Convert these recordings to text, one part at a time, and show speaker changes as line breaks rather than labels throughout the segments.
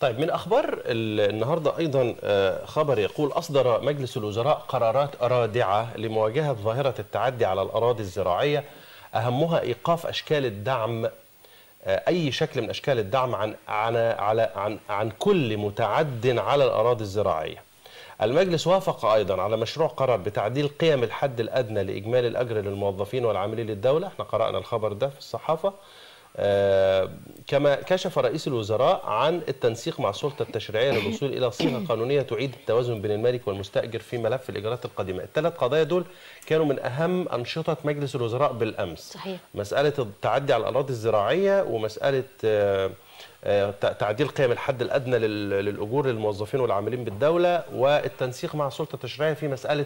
طيب من أخبار النهارده أيضا خبر يقول أصدر مجلس الوزراء قرارات رادعة لمواجهة ظاهرة التعدي على الأراضي الزراعية أهمها إيقاف أشكال الدعم أي شكل من أشكال الدعم عن عن على عن عن كل متعد على الأراضي الزراعية. المجلس وافق أيضا على مشروع قرار بتعديل قيم الحد الأدنى لإجمالي الأجر للموظفين والعاملين للدولة، إحنا قرأنا الخبر ده في الصحافة. آه كما كشف رئيس الوزراء عن التنسيق مع السلطة التشريعية للوصول إلى صيغة قانونية تعيد التوازن بين المالك والمستأجر في ملف الإيجارات القديمة، الثلاث قضايا دول كانوا من أهم أنشطة مجلس الوزراء بالأمس.
صحيح.
مسألة التعدي على الأراضي الزراعية ومسألة آه آه تعديل قيم الحد الأدنى للأجور للموظفين والعاملين بالدولة والتنسيق مع السلطة التشريعية في مسألة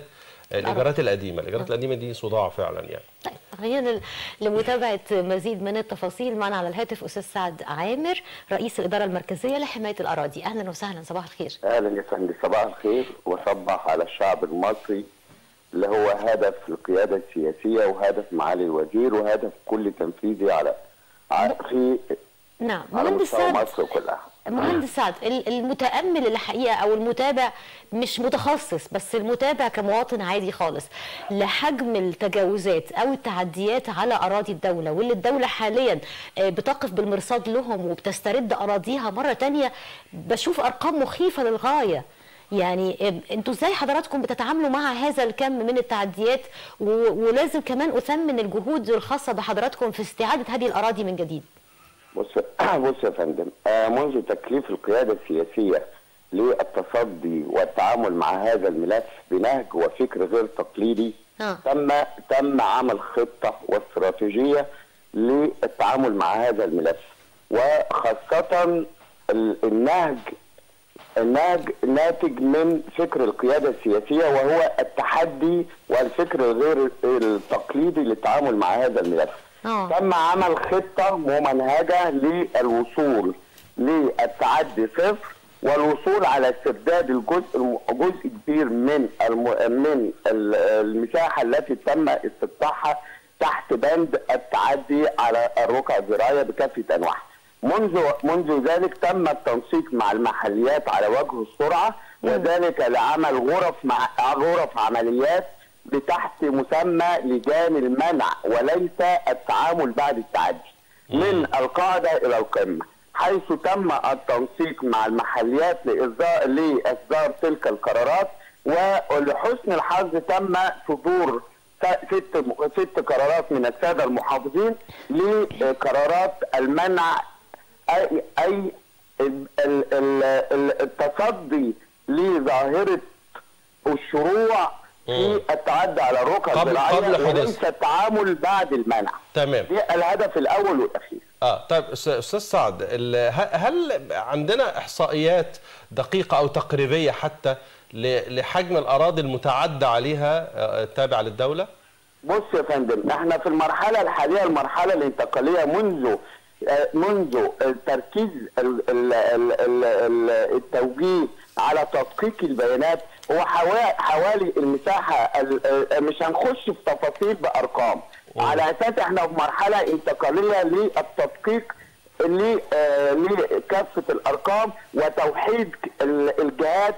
الايجارات القديمة، الايجارات القديمة دي صداع فعلا يعني.
طيب خلينا لمتابعة مزيد من التفاصيل معنا على الهاتف أستاذ سعد عامر رئيس الإدارة المركزية لحماية الأراضي، أهلا وسهلا صباح الخير.
أهلا يا فندم صباح الخير وصبح على الشعب المصري اللي هو هدف القيادة السياسية وهدف معالي الوزير وهدف كل تنفيذي على في
نعم
على
مهندس سعد
مصر كلها.
مهندس سعد المتأمل الحقيقة أو المتابع مش متخصص بس المتابع كمواطن عادي خالص لحجم التجاوزات أو التعديات على أراضي الدولة واللي الدولة حاليا بتقف بالمرصاد لهم وبتسترد أراضيها مرة تانية بشوف أرقام مخيفة للغاية. يعني أنتوا إزاي حضراتكم بتتعاملوا مع هذا الكم من التعديات؟ ولازم كمان أثمن الجهود الخاصة بحضراتكم في استعادة هذه الأراضي من جديد.
بص بص يا فندم آه منذ تكليف القيادة السياسية للتصدي والتعامل مع هذا الملف بنهج وفكر غير تقليدي
آه.
تم تم عمل خطة واستراتيجية للتعامل مع هذا الملف وخاصة النهج النهج ناتج من فكر القيادة السياسية وهو التحدي والفكر الغير التقليدي للتعامل مع هذا الملف.
آه.
تم عمل خطة ممنهجة للوصول للتعدي صفر والوصول على استرداد الجزء جزء كبير من الم... من المساحة التي تم استقطاعها تحت بند التعدي على الرقعه الزراعيه بكافة أنواعها. منذ منذ ذلك تم التنسيق مع المحليات على وجه السرعة وذلك لعمل غرف مع غرف عمليات بتحت مسمى لجان المنع وليس التعامل بعد التعدي من القاعدة إلى القمة حيث تم التنسيق مع المحليات لاصدار لإصدار تلك القرارات ولحسن الحظ تم صدور ست ست قرارات من السادة المحافظين لقرارات المنع اي أي التصدي لظاهرة الشروع في التعدي على الرقعه
قبل- قبل حدوث.
وليس التعامل بعد المنع
تمام
ده الهدف الأول والأخير
آه طيب أستاذ سعد هل عندنا إحصائيات دقيقة أو تقريبية حتى لحجم الأراضي المتعدى عليها آه، التابعة للدولة؟
بص يا فندم إحنا في المرحلة الحالية المرحلة الانتقالية منذ آه، منذ ال- التوجيه على تدقيق البيانات هو حوا- حوالي المساحة ال- مش هنخش في تفاصيل بأرقام. على أساس إحنا في مرحلة انتقالية للتدقيق آه، لكافة الأرقام وتوحيد ال- الجهات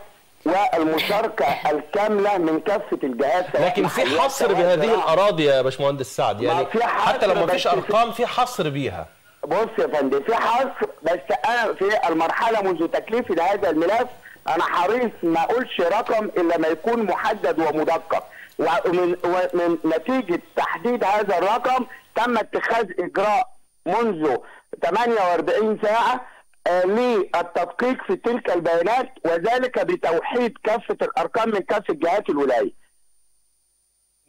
والمشاركة الكاملة من كافة الجهات.
لكن في حصر بهذه. الأراضي يا باشمهندس سعد يعني حتى لو ما فيش
في-
أرقام في حصر بيها.
بص يا فندم في حصر بس أنا في المرحلة منذ تكليفي لهذا الملف أنا حريص ما اقولش رقم الا ما يكون محدد ومدقق ومن ومن نتيجة تحديد هذا الرقم تم اتخاذ إجراء منذ 48 ساعة آه، للتدقيق في تلك البيانات وذلك بتوحيد كافة الأرقام من كافة جهات الولاية.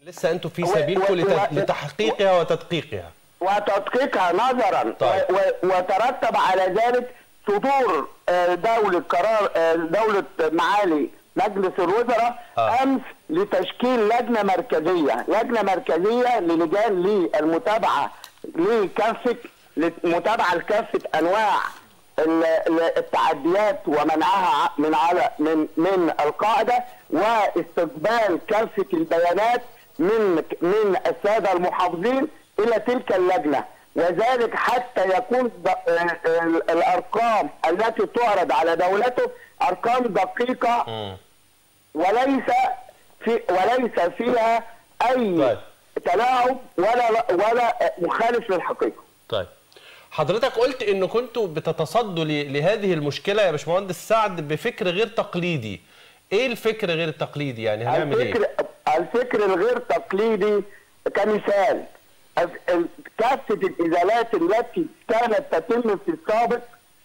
لسه أنتم في سبيلكم
و-
لت-
و-
لتحقيقها وتدقيقها
وتدقيقها نظرا
طيب.
و- وترتب على ذلك صدور آه، دولة قرار آه، دولة معالي مجلس الوزراء
آه.
أمس لتشكيل لجنة مركزية، لجنة مركزية للجان للمتابعة لكافة لمتابعة لكافة أنواع ال- ال- التعديات ومنعها من على من من القاعدة واستقبال كافة البيانات من من السادة المحافظين إلى تلك اللجنة وذلك حتى يكون الأرقام التي تعرض على دولته أرقام
دقيقة.
وليس في وليس فيها أي
طيب.
تلاعب ولا ولا مخالف للحقيقة.
طيب. حضرتك قلت انه كنتوا بتتصدوا لهذه المشكلة يا باشمهندس سعد بفكر غير تقليدي. إيه الفكر غير التقليدي يعني هنعمل
الفكر
إيه؟
الفكر الغير تقليدي كمثال. ال- ال- كافة الإزالات التي كانت تتم في السابق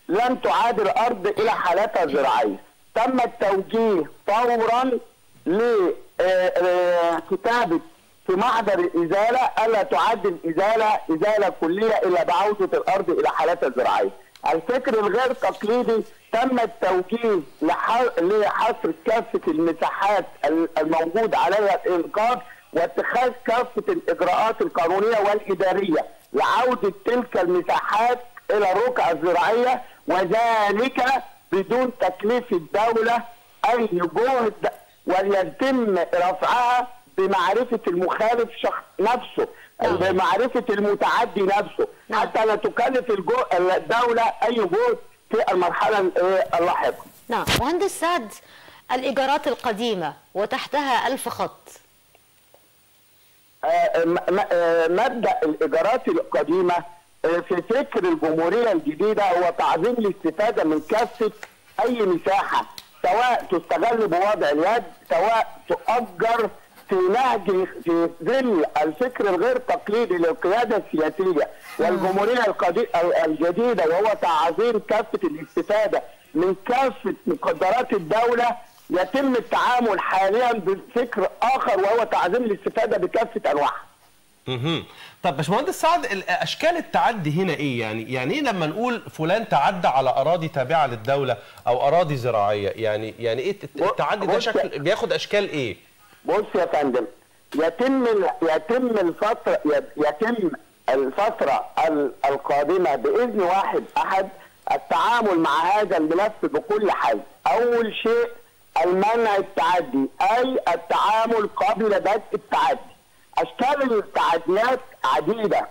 لم تعاد الأرض إلى حالتها الزراعية تم التوجيه فورا لكتابه في محضر الازاله ألا تعد الازاله إزالة كلية الا بعودة الأرض إلى حالتها الزراعية. الفكر الغير تقليدي تم التوجيه لح- لحصر كافة المساحات ال- الموجود عليها الإنقاذ واتخاذ كافة الإجراءات القانونية والإدارية لعودة تلك المساحات إلى الرقعه الزراعية وذلك بدون تكليف الدولة أي جهد وليتم رفعها بمعرفة المخالف شخص نفسه
نعم.
بمعرفة المتعدي نفسه
نعم.
حتى لا تكلف الجو... الدولة أي جهد في المرحلة ال- اللاحقة
نعم مهندس سعد الإيجارات القديمة وتحتها ألف خط
آه، آه، مبدأ الإيجارات القديمة آه، في فكر الجمهورية الجديدة هو تعظيم الاستفادة من كافة أي مساحة سواء تستغل بوضع اليد سواء تؤجر في نهج في ظل الفكر الغير تقليدي للقيادة السياسية والجمهورية القدي- الجديدة وهو تعظيم كافة الاستفادة من كافة مقدرات الدولة يتم التعامل حاليا بفكر آخر وهو تعظيم الاستفادة بكافة أنواعها.
مهم. طب باشمهندس سعد ال- أشكال التعدي هنا إيه يعني يعني إيه لما نقول فلان تعدى على أراضي تابعة للدولة أو أراضي زراعية يعني يعني إيه الت- التعدي ده شكل بياخد أشكال إيه
بص يا فندم يتم يتم الفترة يتم الفترة ال- القادمة بإذن واحد أحد التعامل مع هذا الملف بكل حل. أول شيء المنع التعدي أي التعامل قبل بدء التعدي. أشكال التعديات عديده.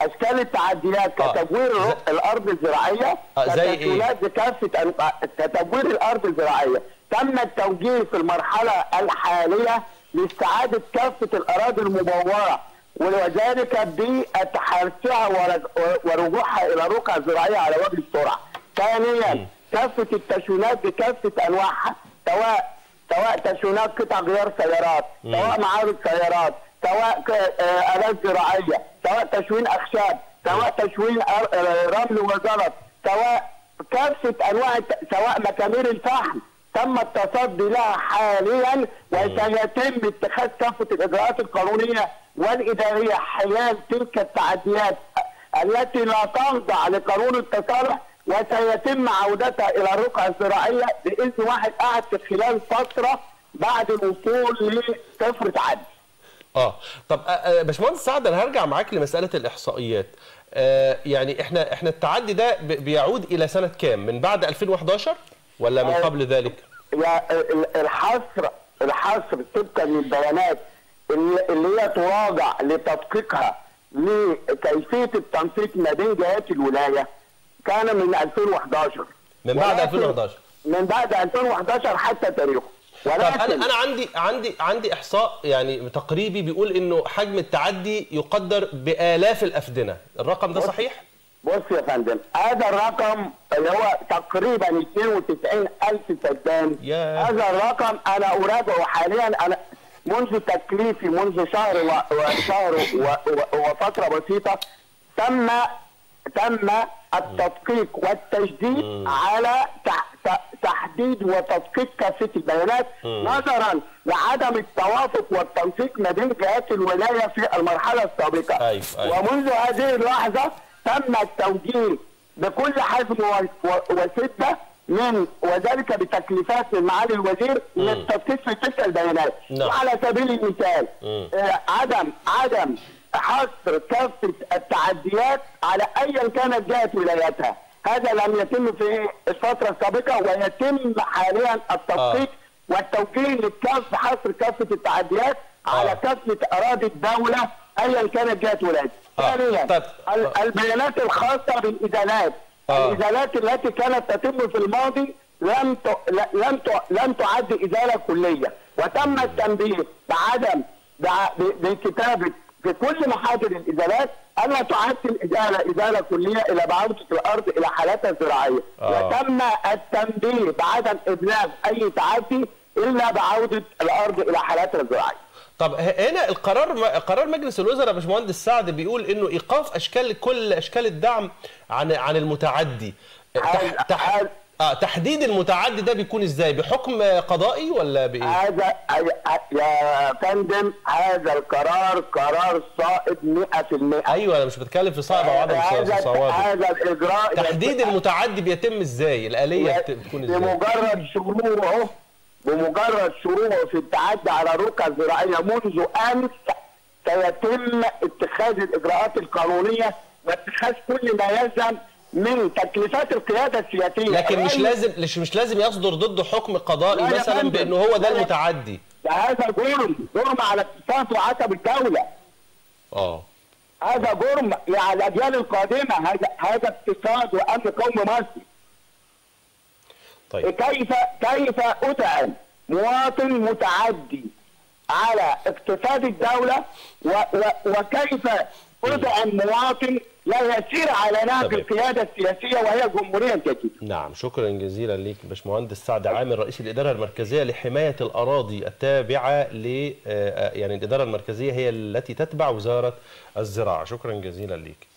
أشكال التعديات
آه.
كتدوير
زي-
الأرض الزراعية
آه، زي
بكافة أنواع- كتدوير الأرض الزراعية تم التوجيه في المرحلة الحالية لاستعادة كافة الأراضي المبورة وذلك بتحرسها ورج- ورجوعها إلى رقعة زراعية على وجه السرعة. ثانيا كافة التشوينات بكافة أنواعها سواء سواء تشوينات قطع غيار سيارات، سواء معارض سيارات، سواء آه، آلات زراعية، سواء تشوين أخشاب، سواء تشوين آه، رمل وزلط، سواء كافة أنواع سواء مسامير الفحم تم التصدي لها حاليا وسيتم اتخاذ كافة الإجراءات القانونية والإدارية حيال تلك التعديات التي لا تخضع لقانون التصالح وسيتم عودتها إلى الرقعة الزراعية بإذن واحد احد في خلال فترة بعد الوصول لصفر تعدي.
آه. طب آه، آه، باشمهندس سعد أنا هرجع معاك لمسألة الإحصائيات. آه يعني إحنا إحنا التعدي ده بيعود إلى سنة كام؟ من بعد 2011 ولا من
آه،
قبل ذلك؟
الحصر الحصر طبقا للبيانات اللي هي تراجع لتدقيقها لكيفية التنسيق ما بين جهات الولاية. كان من 2011
من بعد
ولكن
2011
من بعد 2011 حتى تاريخه.
طب
ولكن
أنا أنا عندي عندي عندي إحصاء يعني تقريبي بيقول إنه حجم التعدي يقدر بآلاف الأفدنة. الرقم ده صحيح؟
بص يا فندم هذا الرقم اللي هو تقريبا 92 ألف فدان. هذا الرقم أنا أراجعه حاليا أنا منذ تكليفي منذ شهر وشهر و- و- وفترة بسيطة تم تم التدقيق والتشديد على تح- ت- تحديد وتدقيق كافة البيانات نظرا لعدم التوافق والتنسيق ما بين جهات الولاية في المرحلة السابقة.
أيوة، أيوة.
ومنذ هذه اللحظة تم التوجيه بكل حزم و- و- وشدة من وذلك بتكليفات من معالي الوزير للتدقيق في تلك البيانات.
نعم.
وعلى سبيل المثال آه، عدم عدم حصر كافة التعديات على ايا كانت جهة ولايتها هذا لم يتم في الفترة السابقة ويتم حاليا التدقيق والتوجيه للكاف حصر كافة التعديات على
آه.
كافة أراضي الدولة ايا كانت جهة ولايتها
آه،
ثانيا
طيب.
ال- البيانات الخاصة بالازالات
آه.
الازالات التي كانت تتم في الماضي لم ت... لم ت... لم تعد ازاله كلية. وتم التنبيه بعدم بكتابة في كل محاضر الإزالات الا تعد الإزالة إزالة كلية إلى بعودة الأرض إلى حالتها الزراعية.
آه.
وتم التنبيه بعدم ابلاغ أي تعدي إلا بعودة الأرض إلى حالتها الزراعية.
طب هنا القرار قرار مجلس الوزراء يا باشمهندس سعد بيقول إنه إيقاف أشكال كل أشكال الدعم عن عن المتعدي. تح
هذا-
تح
هذا-
آه تحديد المتعدي ده بيكون إزاي؟ بحكم قضائي ولا بإيه؟
هذا يا فندم هذا القرار قرار صائب 100%
أيوه أنا مش بتكلم في صعب أو عدم صواب
هذا الإجراء
تحديد المتعدي بيتم إزاي؟ الآلية بت- بتكون إزاي؟
بمجرد شروعه بمجرد شروعه في التعدي على الرقعه الزراعيه منذ أمس سيتم اتخاذ الإجراءات القانونية واتخاذ كل ما يلزم من تكليفات القيادة السياسية.
لكن مش لازم مش مش لازم يصدر ضده حكم قضائي مثلا. بأنه هو ده المتعدي؟
ده هذا جرم جرم على اقتصاد وعتب الدولة.
آه.
هذا جرم على الاجيال القادمة. هذا هذا اقتصاد وأمن قومي مصري
طيب.
كيف كيف أدعم مواطن متعدي على اقتصاد الدولة؟ و و وكيف ادعم مواطن لا يسير على نهج. القياده السياسية وهي جمهورية جديده
نعم شكرا جزيلا ليك باشمهندس سعد عامر رئيس الإدارة المركزية لحماية الأراضي التابعة ل آه، آه، يعني الإدارة المركزية هي التي تتبع وزارة الزراعة. شكرا جزيلا ليك.